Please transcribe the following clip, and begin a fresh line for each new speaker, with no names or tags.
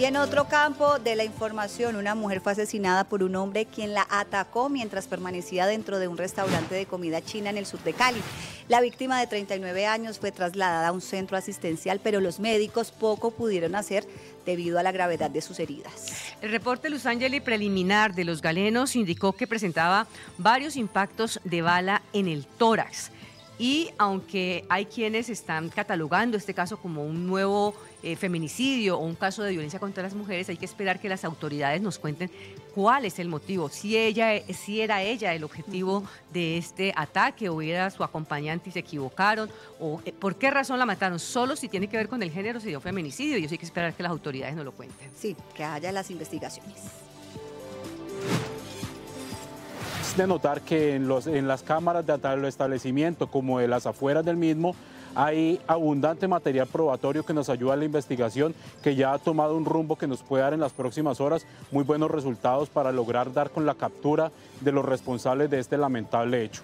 Y en otro campo de la información, una mujer fue asesinada por un hombre quien la atacó mientras permanecía dentro de un restaurante de comida china en el sur de Cali. La víctima de 39 años fue trasladada a un centro asistencial, pero los médicos poco pudieron hacer debido a la gravedad de sus heridas.
El reporte Luz Angeli preliminar de los galenos indicó que presentaba varios impactos de bala en el tórax. Y aunque hay quienes están catalogando este caso como un nuevo eh, feminicidio o un caso de violencia contra las mujeres, hay que esperar que las autoridades nos cuenten cuál es el motivo, si, ella, si era ella el objetivo de este ataque o era su acompañante y se equivocaron, o eh, por qué razón la mataron, solo si tiene que ver con el género, si dio feminicidio, y eso hay que esperar que las autoridades nos lo cuenten.
Sí, que haya las investigaciones.
De notar que en, los, en las cámaras de tal establecimiento como en las afueras del mismo hay abundante material probatorio que nos ayuda a la investigación, que ya ha tomado un rumbo que nos puede dar en las próximas horas muy buenos resultados para lograr dar con la captura de los responsables de este lamentable hecho.